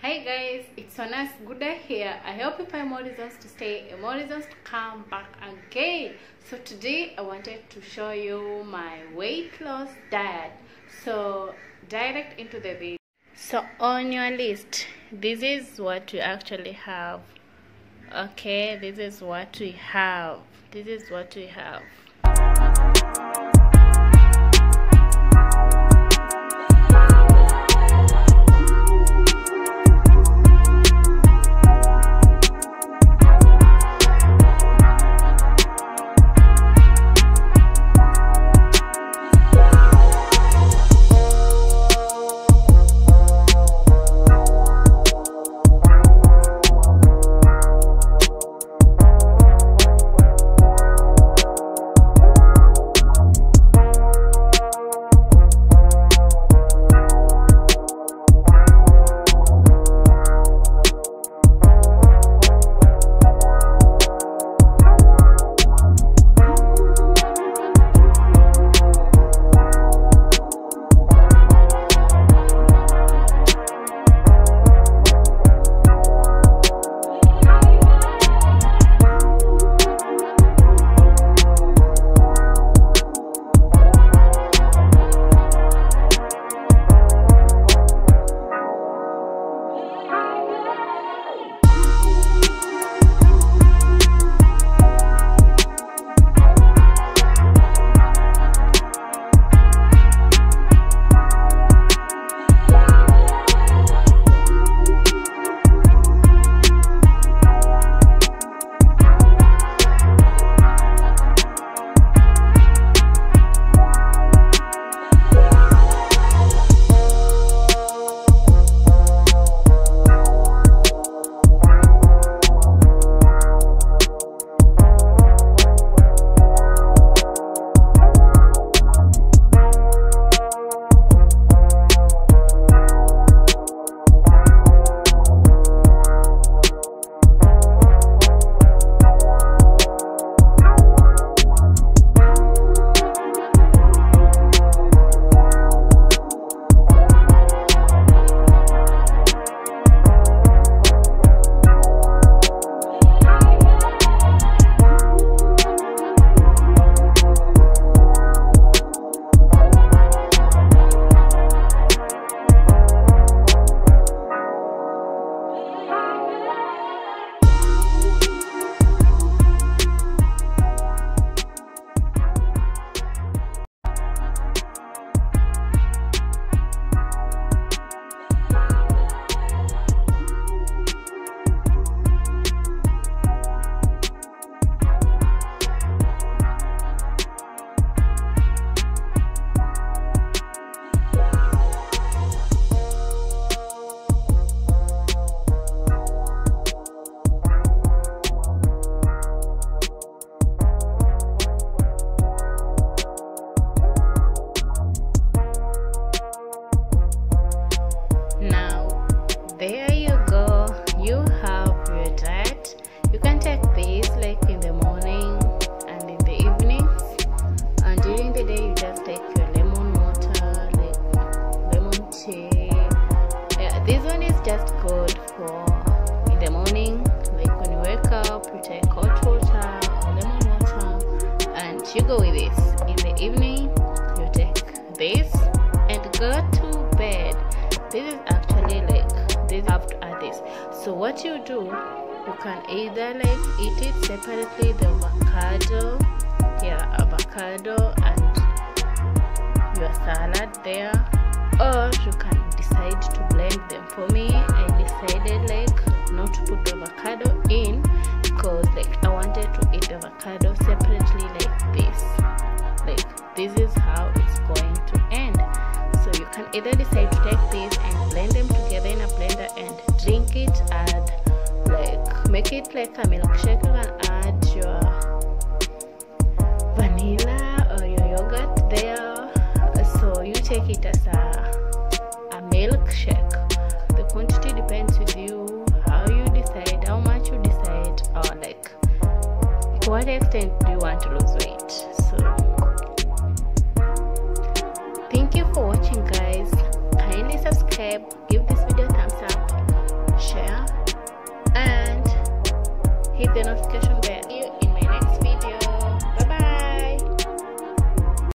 Hi guys, it's Sharon Guda here. I hope you find more reasons to stay and more reasons to come back again. So today I wanted to show you my weight loss diet. So direct into the video. So on your list, this is what you actually have. Okay, this is what we have. This is what we have. You can take this like in the morning and in the evening And during the day, you just take your lemon water, like lemon tea. Yeah, this one is just good for in the morning. Like when you wake up, you take hot water or lemon water and you go with this. In the evening, you take this and go to bed this is actually like this have to add this so what you do you can either like eat it separately the avocado yeah avocado and your salad there or you can decide to blend them. For me i decided like not to put the avocado in because like i wanted to eat the avocado separately like this. Like this is how it's going to end. So you can either decide to take this and blend them together in a blender and it like a milkshake you can add your vanilla or your yogurt there. So you take it as a, a milkshake. The quantity depends with you how you decide how much you decide or like to what extent do you want to lose weight. So y tenemos que